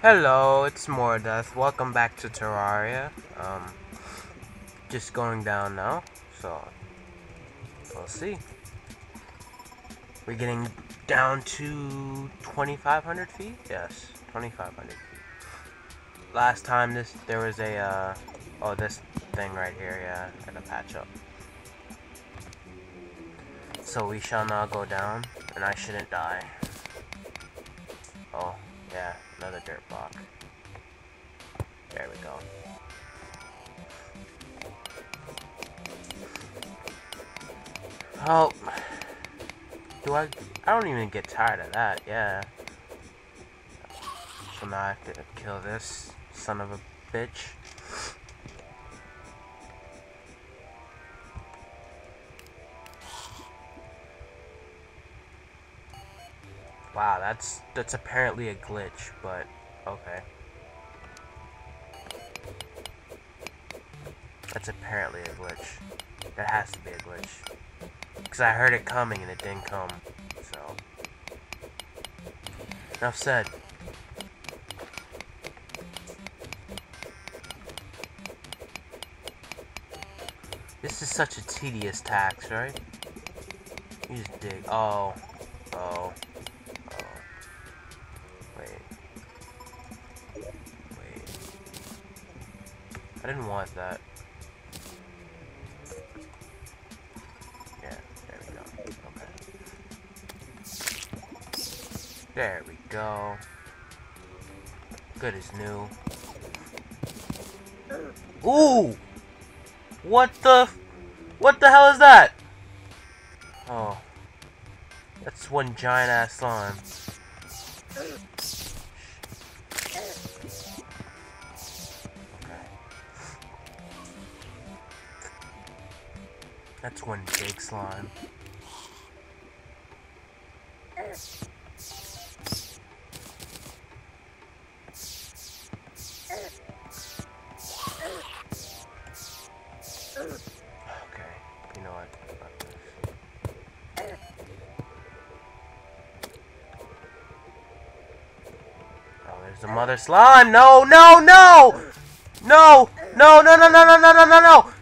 Hello, it's Mordeath. Welcome back to Terraria. Um, just going down now, so we'll see. We're getting down to 2,500 feet. Yes, 2,500 feet. Last time this there was a uh, oh this thing right here. Yeah, I gotta patch up. So we shall now go down, and I shouldn't die. Oh, yeah, another dirt block. There we go. Oh, do I? I don't even get tired of that. Yeah. So now I have to kill this son of a bitch. That's that's apparently a glitch, but okay. That's apparently a glitch. That has to be a glitch. Because I heard it coming and it didn't come. So. Enough said. This is such a tedious task, right? You just dig. Oh. Oh. I didn't want that. Yeah, there we go. Okay. There we go. Good as new. Ooh! What the? What the hell is that? Oh. That's one giant ass slime. That's one big slime. Oh, there's a mother slime. No, no, no! No! No, no, no, no, no, no, no, no, no!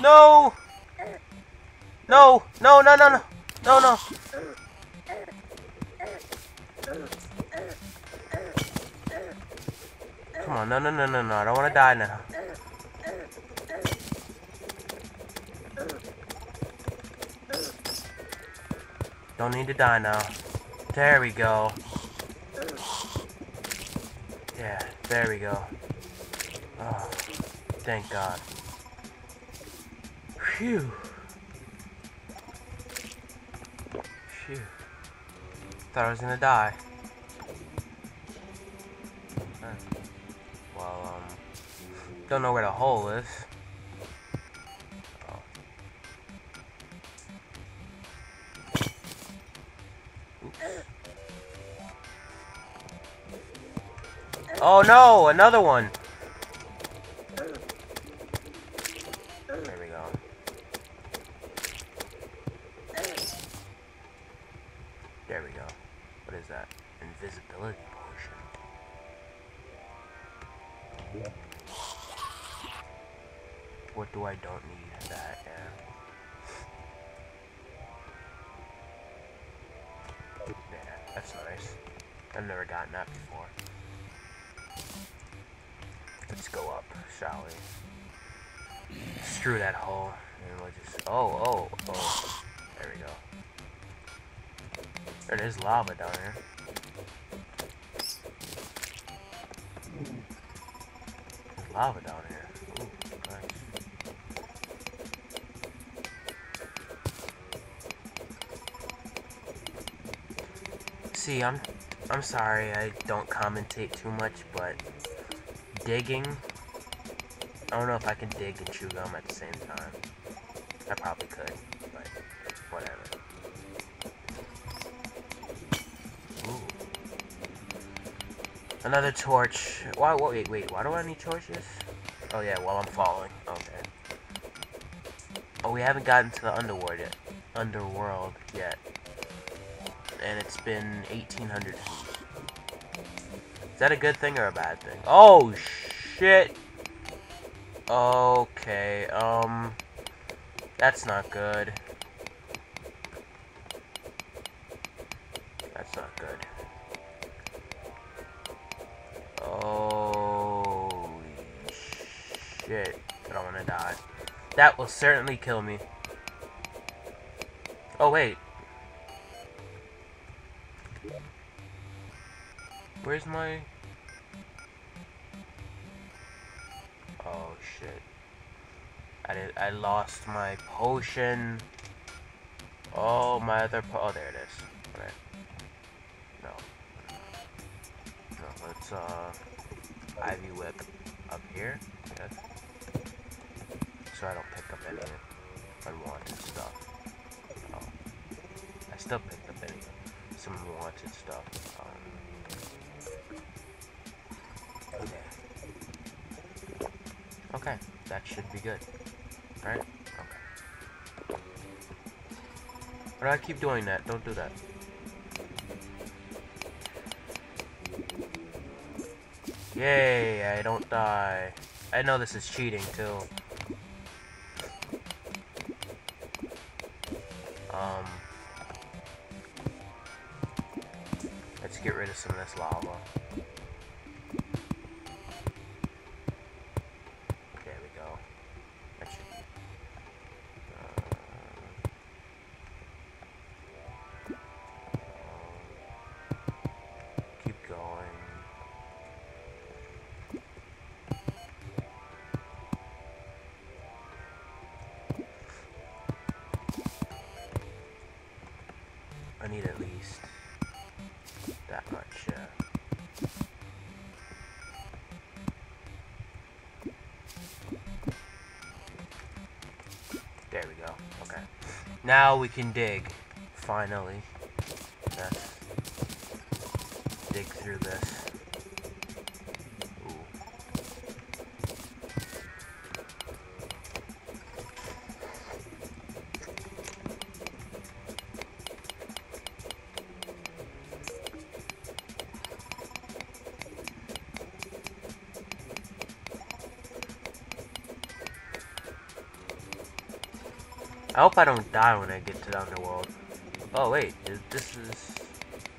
No! No, no, no, no, no, no, no. Come on, no, no, no, no, no. I don't want to die now. Don't need to die now. There we go. Yeah, there we go. Oh, thank God. Phew. Phew. Thought I was gonna die. Well, um, don't know where the hole is. Oh no, another one. What do I don't need? That, yeah. Yeah, that's nice. I've never gotten that before. Let's go up, shall we? Screw that hole. And we'll just. Oh, oh, oh. There we go. There is lava down here. There's lava down here. See, I'm I'm sorry I don't commentate too much, but digging I don't know if I can dig and chew gum at the same time. I probably could, but whatever. Ooh. Another torch. Why wait, wait, why do I need torches? Oh yeah, while I'm falling. Okay. Oh, we haven't gotten to the underworld yet. Underworld yet. And it's been 1800. Is that a good thing or a bad thing? Oh, shit! Okay, um... That's not good. That's not good. Holy shit. I don't want to die. That will certainly kill me. Oh, wait. Where's my... Oh, shit. I did. I lost my potion. Oh, my other po- Oh, there it is. Okay. No. No, let's, uh... Ivy Whip up here. Yes. So I don't pick up any unwanted stuff. Oh. I still picked up any some unwanted stuff. Um, Okay, that should be good. Right? Okay. Do I keep doing that? Don't do that. Yay, I don't die. I know this is cheating too. Okay. Now we can dig. Finally. Dig through this. I hope I don't die when I get to the underworld. Oh wait, this is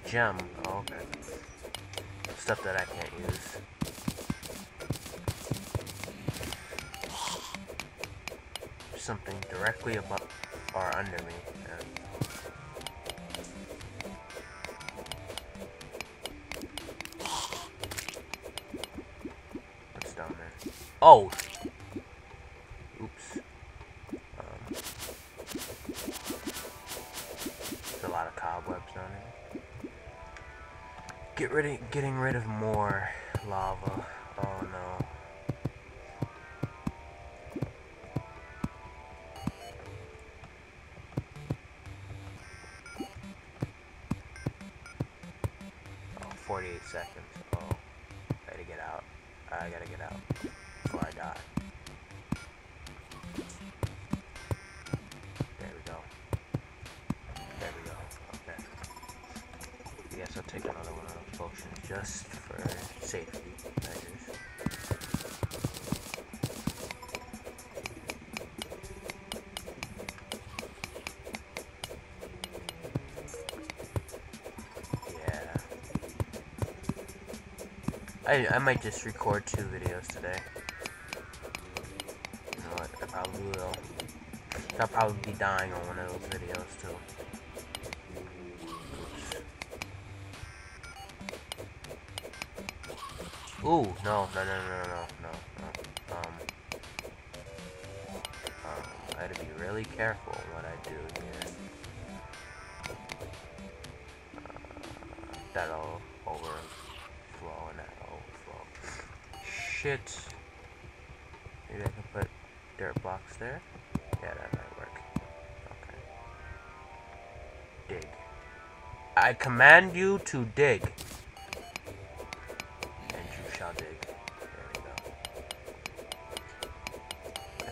gem. Oh, okay. Stuff that I can't use. Something directly above or under me. Yeah. What's down there? Oh! Get rid of, getting rid of more lava. Oh no. For safety measures. Yeah. I, I might just record two videos today. You know what? I probably will. I'll probably be dying on one of those videos too. Ooh, no, no, no, no, no, no, no. Um, um, I gotta be really careful what I do here. Uh, that'll overflow and that'll overflow. Shit. Maybe I can put dirt blocks there. Yeah, that might work. Okay. Dig. I command you to dig.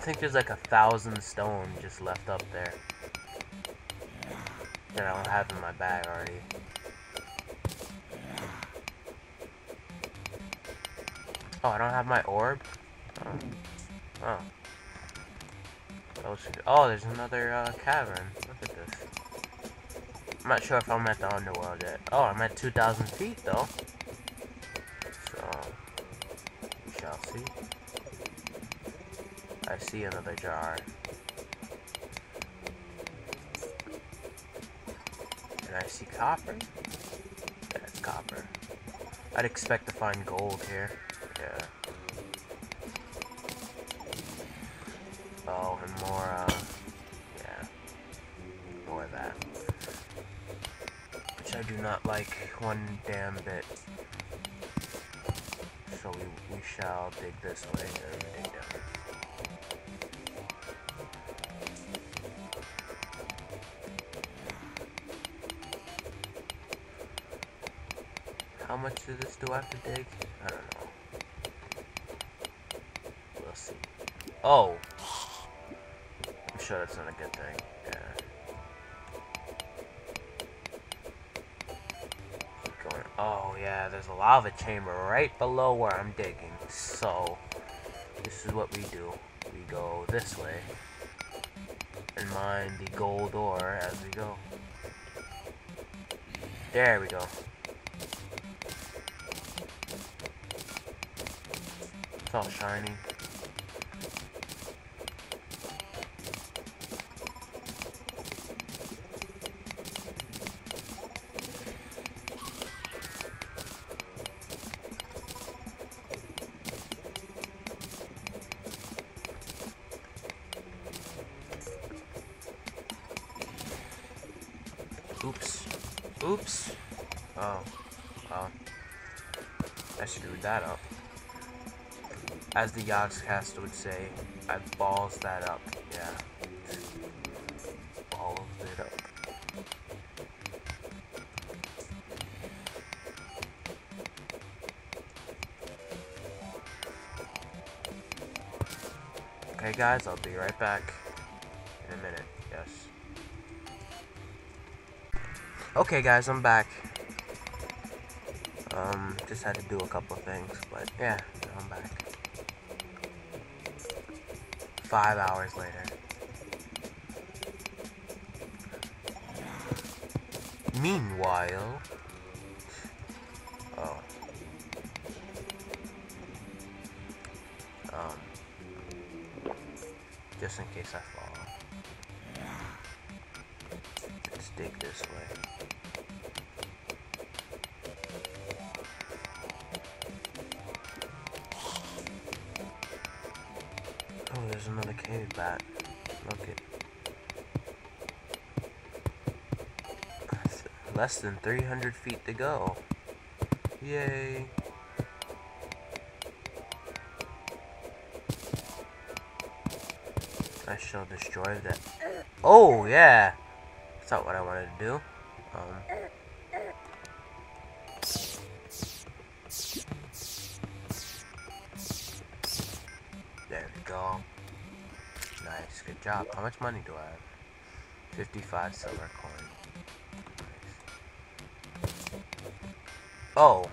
Think there's like a thousand stone just left up there. That I don't have in my bag already. Oh, I don't have my orb? Oh. Oh. Oh, there's another uh, cavern. Look at this. I'm not sure if I'm at the underworld yet. Oh, I'm at 2,000 feet, though. I see another jar. And I see copper. That's copper. I'd expect to find gold here. Yeah. Oh, and more, uh, yeah. More of that. Which I do not like one damn bit. So we, we shall dig this way How much of this do I have to dig? I don't know. We'll see. Oh! I'm sure that's not a good thing. Yeah. Going. Oh, yeah, there's a lava chamber right below where I'm digging. So, this is what we do. We go this way. And mine the gold ore as we go. There we go. It's all shiny. As the Yogscast would say, I balls that up. Yeah. Balls it up. Okay guys, I'll be right back in a minute. Yes. Okay guys, I'm back. Um, just had to do a couple of things, but yeah, I'm back. Five hours later. Meanwhile... Oh. Um, just in case I fall. Let's dig this way. Bat. Look it. Less than 300 feet to go. Yay. I shall destroy that. Oh, yeah. That's not what I wanted to do. Um. Much money do I have? 55 silver coin. Oh.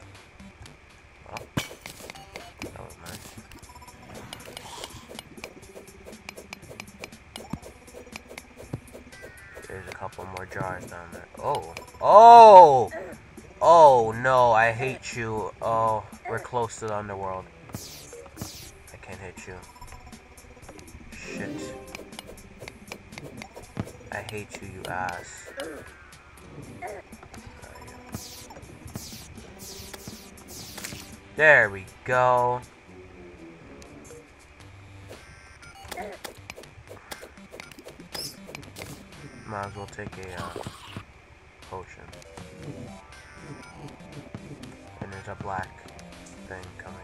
There's a couple more jars down there. Oh. Oh! Oh, no, I hate you. Oh, we're close to the underworld. I can't hit you. I hate you, you ass. There we go. Might as well take a uh, potion. And there's a black thing coming.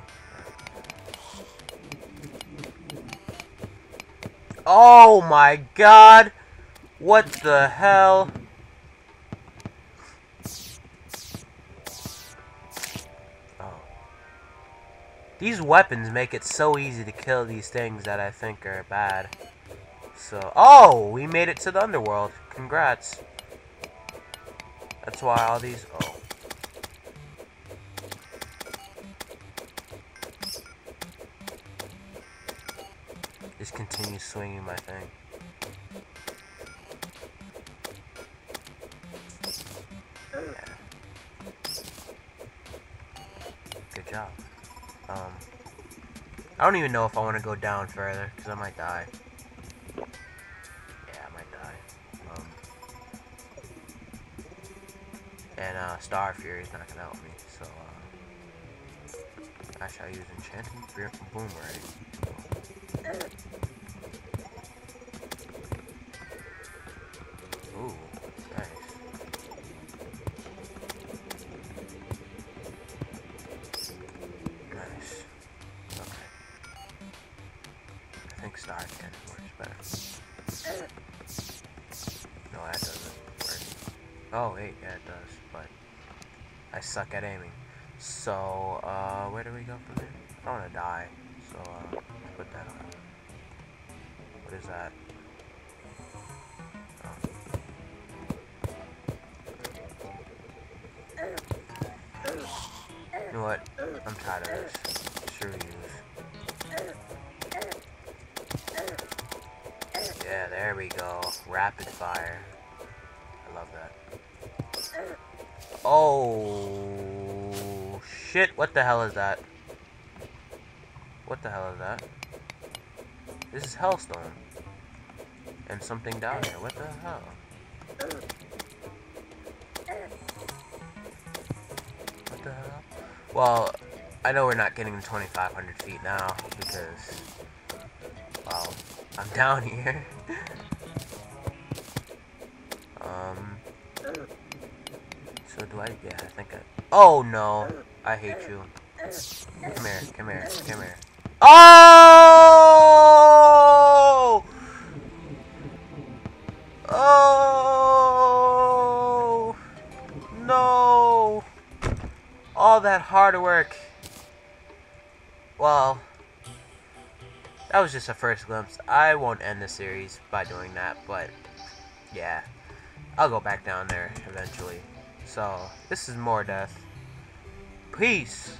Oh my god! What the hell? Oh. These weapons make it so easy to kill these things that I think are bad. So, oh, we made it to the underworld. Congrats. That's why all these, oh. Just continue swinging my thing. I don't even know if I want to go down further, because I might die. Yeah, I might die. Um, and uh, Star Fury is not going to help me, so uh, I shall use Enchanting Boomerang. No, that doesn't work. Oh, wait, yeah, it does, but I suck at aiming. So, uh, where do we go from here? I don't want to die, so, uh, put that on. What is that? You know what? I'm tired of this. Screw you. Yeah, there we go. Rapid fire. I love that. Oh shit! What the hell is that? What the hell is that? This is Hellstone. And something down here. What the hell? What the hell? Well, I know we're not getting to 2,500 feet now because, I'm down here. um. So do I? Yeah, I think I. Oh no! I hate you. Come here! Come here! Come here! Oh! Oh! No! All that hard work. Well, that was just a first glimpse. I won't end the series by doing that, but yeah, I'll go back down there eventually. So, this is more death. Peace!